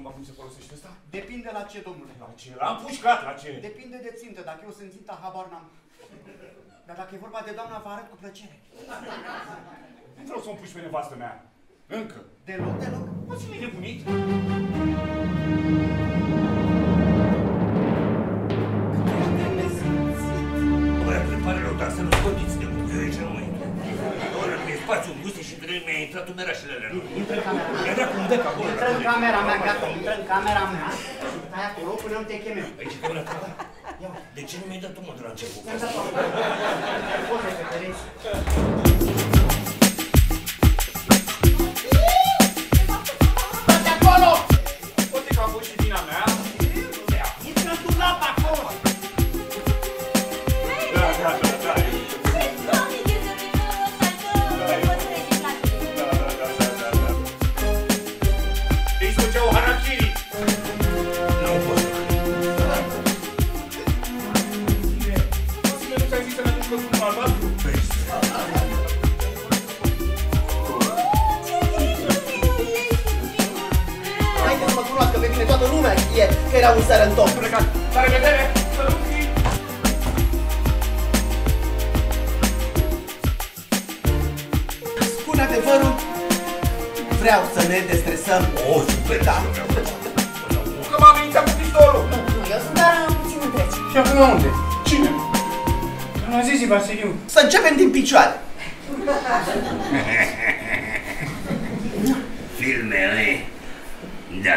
cum acum se folosește ăsta? Depinde la ce, domnule. La ce? L-am pușcat, la ce? Depinde de țintă. Dacă eu sunt țintă, habar n-am. Dar dacă e vorba de doamna, vă arăt cu plăcere. Nu vreau să o puși pe nevastă mea. Încă. Deloc, deloc. Poți fi nebunit? Băi, îmi pare rău, dar să nu scotiți 63 mi-a intrat umerașele alea. Intră în camera mea. Ia cum dă ca acolo. Intră în camera mea, gata, intră în camera mea. Stai acolo până nu te chem eu. Păi ce camera ta? De ce nu mi-ai dat tu mă de la început? Mi-am dat-o. Poze pe. Că era un seară în top. Plecat. La revedere! Să nu fii! Spun adevărul, vreau să ne destresăm. O, super, Da. Că m-am amenințat cu pistolul! Nu, eu sunt doar puțin întregi. Și acum unde? Cine? Doamna Zizi Vasiliu. Să începem din picioare. Filme, eh? Da.